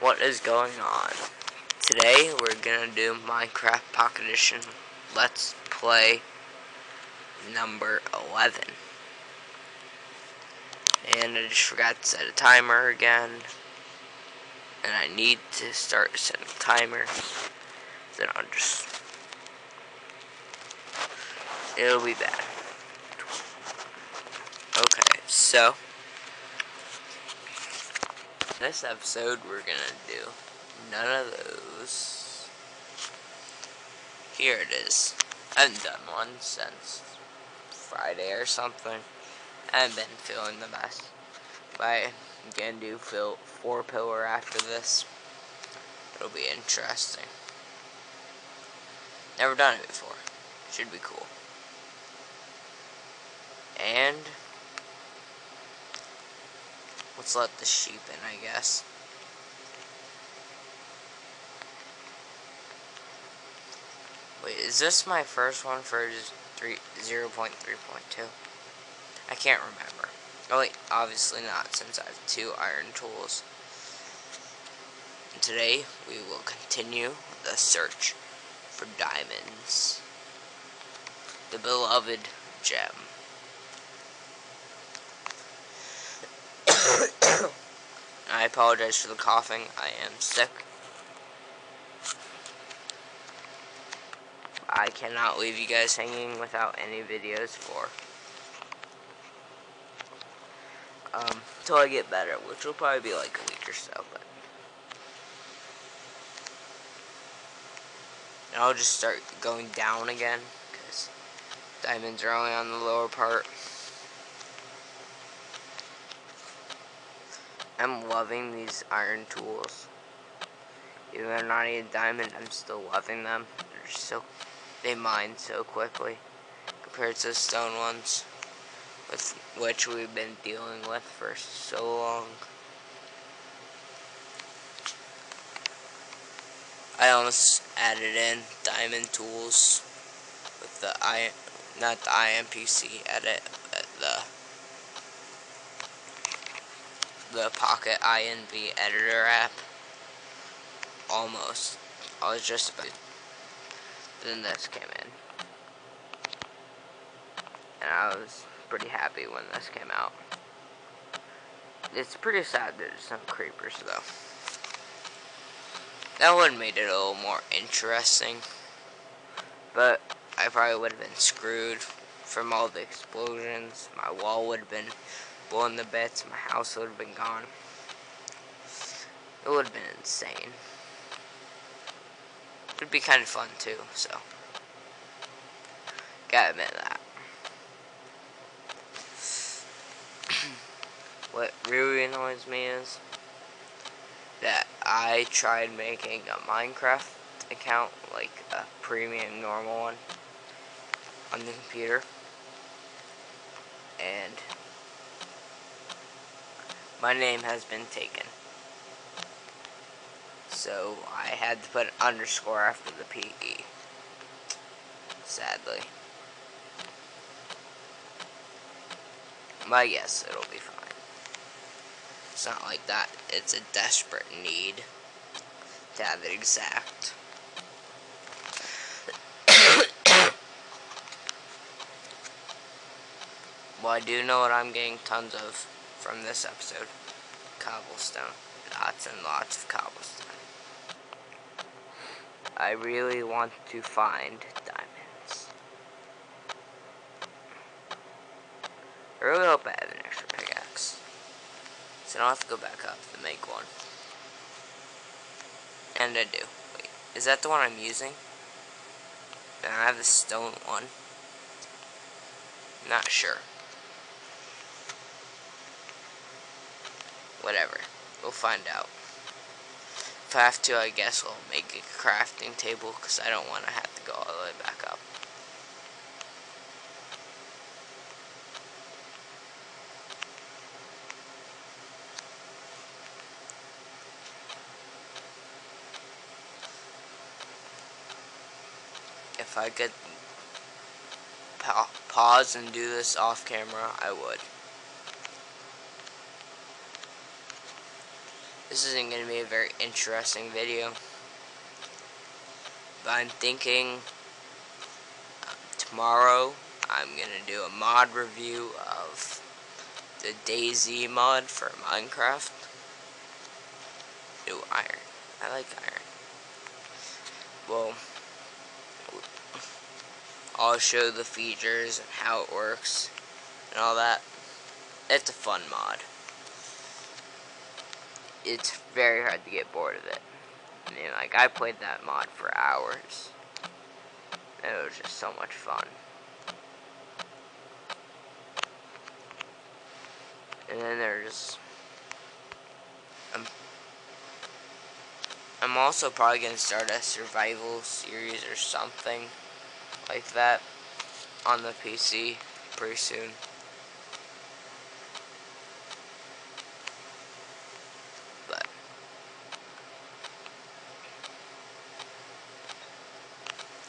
what is going on? Today we're gonna do Minecraft Pocket Edition Let's Play number 11. And I just forgot to set a timer again. And I need to start setting timers. Then I'll just... It'll be bad. Okay, so... This episode we're gonna do none of those. Here it is. I haven't done one since Friday or something. I haven't been feeling the best. But I'm gonna do fill four pillar after this. It'll be interesting. Never done it before. Should be cool. And Let's let the sheep in, I guess. Wait, is this my first one for 0.3.2? I can't remember. Oh wait, obviously not, since I have two iron tools. And today, we will continue the search for diamonds. The beloved gem. I apologize for the coughing. I am sick. I cannot leave you guys hanging without any videos for um until I get better, which will probably be like a week or so, but and I'll just start going down again because diamonds are only on the lower part. I'm loving these iron tools. Even though they're not even diamond, I'm still loving them. They're so, they mine so quickly compared to the stone ones, with which we've been dealing with for so long. I almost added in diamond tools with the I, not the IMPC edit, the the Pocket INV editor app. Almost. I was just about then this came in. And I was pretty happy when this came out. It's pretty sad there's some creepers though. That would have made it a little more interesting. But I probably would have been screwed from all the explosions. My wall would have been blown the bits, my house would have been gone. It would have been insane. It would be kind of fun too, so. Gotta admit that. what really annoys me is that I tried making a Minecraft account, like a premium normal one, on the computer. And my name has been taken. So I had to put an underscore after the PE. Sadly. But yes, it'll be fine. It's not like that. It's a desperate need to have it exact. well, I do know what I'm getting tons of from this episode. Cobblestone. Lots and lots of cobblestone. I really want to find diamonds. I really hope I have an extra pickaxe. So I don't have to go back up to make one. And I do. Wait, is that the one I'm using? Then I have the stone one. Not sure. Whatever. We'll find out. If I have to, I guess we'll make a crafting table because I don't want to have to go all the way back up. If I could pa pause and do this off camera, I would. This isn't going to be a very interesting video. But I'm thinking um, tomorrow I'm going to do a mod review of the DayZ mod for Minecraft. New iron. I like iron. Well, I'll show the features and how it works and all that. It's a fun mod. It's very hard to get bored of it. I mean, like, I played that mod for hours. And it was just so much fun. And then there's... I'm, um, I'm also probably going to start a survival series or something like that on the PC pretty soon.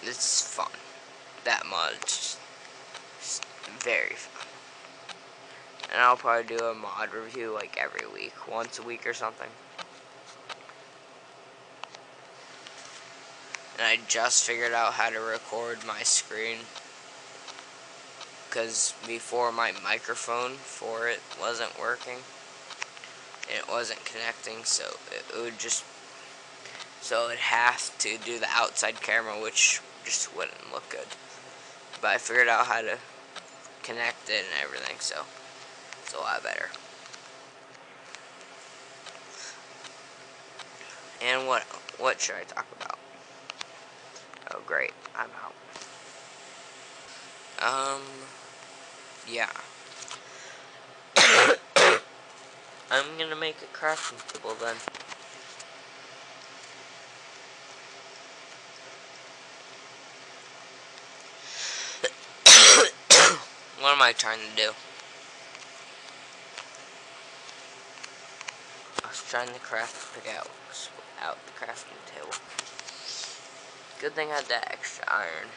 It's fun. That much. It's very fun. And I'll probably do a mod review like every week, once a week or something. and I just figured out how to record my screen because before my microphone for it wasn't working it wasn't connecting so it, would just so it has to do the outside camera which just wouldn't look good but I figured out how to connect it and everything so it's a lot better and what what should I talk about Oh, great. I'm out. Um, yeah. I'm gonna make a crafting table then. what am I trying to do? I was trying to craft, pick out, out the crafting table. Good thing I had that extra iron.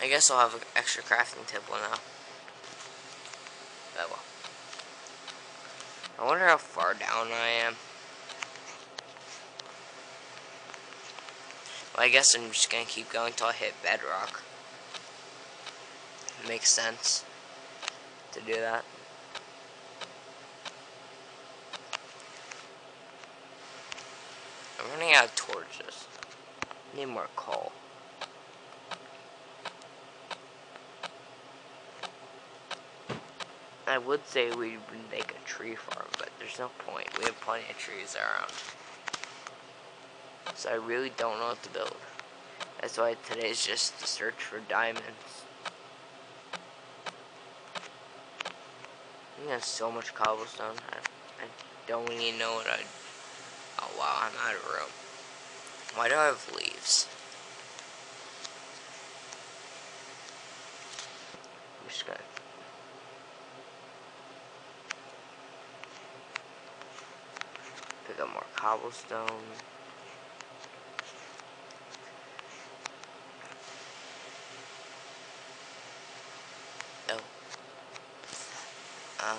I guess I'll have an extra crafting table now. Oh well. I wonder how far down I am. Well, I guess I'm just gonna keep going till I hit bedrock. makes sense to do that. I'm running out of torches. Need more coal. I would say we would make a tree farm, but there's no point. We have plenty of trees around. So I really don't know what to build. That's why today's just to search for diamonds. I have so much cobblestone. I, I don't even know what I'd Oh wow, I'm out of room. Why do I have leaves? Pick up more cobblestone. Oh. Um,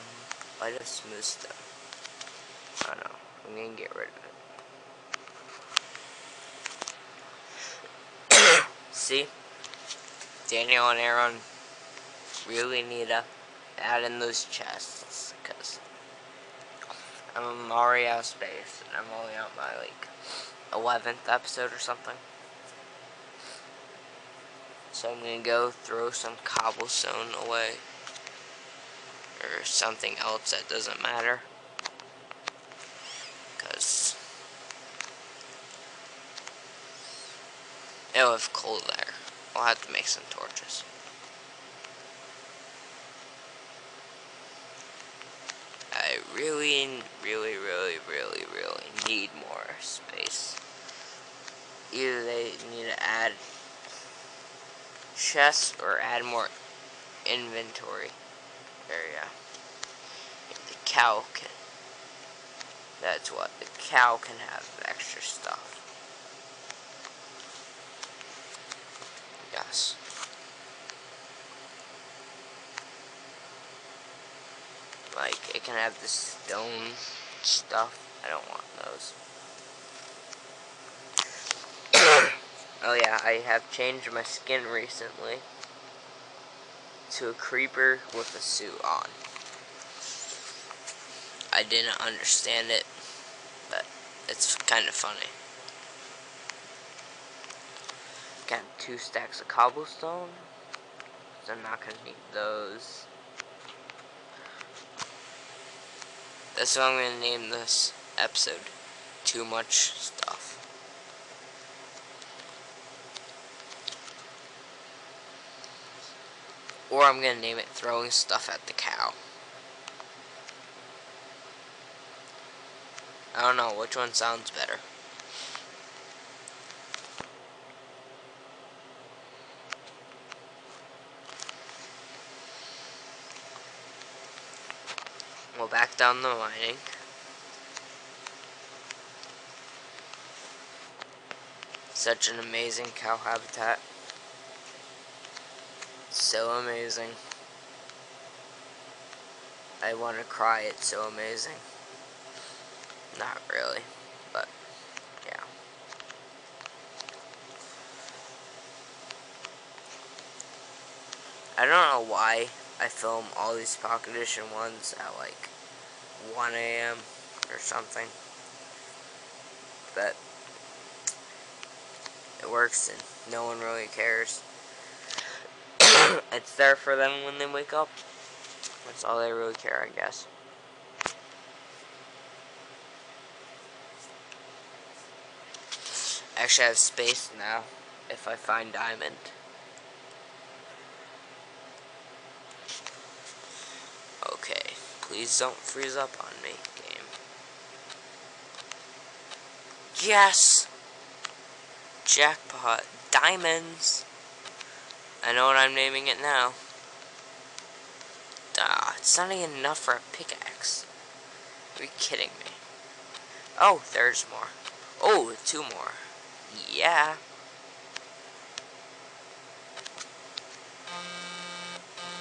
does smooth stone? I don't know. I'm gonna get rid of it. See? Daniel and Aaron really need to add in those chests because I'm already out of space and I'm only on my like 11th episode or something. So I'm gonna go throw some cobblestone away or something else that doesn't matter. Because it'll have coal there. I'll have to make some torches. I really, really, really, really, really need more space. Either they need to add chests or add more inventory area. The cow can. That's what. The cow can have extra stuff. Yes. Like, it can have the stone stuff. I don't want those. oh yeah, I have changed my skin recently to a creeper with a suit on. I didn't understand it, but it's kind of funny. Got two stacks of cobblestone. So I'm not gonna need those. That's what I'm gonna name this episode. Too much stuff. Or I'm gonna name it throwing stuff at the cow. I don't know which one sounds better. We'll back down the mining. Such an amazing cow habitat. So amazing. I want to cry, it's so amazing. Not really, but yeah. I don't know why I film all these Pocket Edition ones at like 1 a.m. or something. But it works and no one really cares. it's there for them when they wake up. That's all they really care, I guess. Actually, I have space now if I find diamond. Okay, please don't freeze up on me, game. Yes! Jackpot. Diamonds! I know what I'm naming it now. Ah, it's not even enough for a pickaxe. Are you kidding me? Oh, there's more. Oh, two more. Yeah.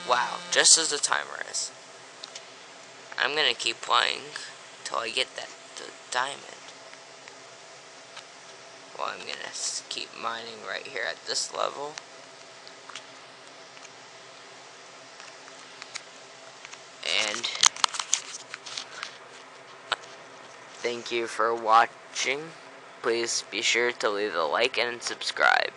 Wow, just as the timer is. I'm gonna keep playing till I get that diamond. Well, I'm gonna keep mining right here at this level. And thank you for watching. Please be sure to leave a like and subscribe.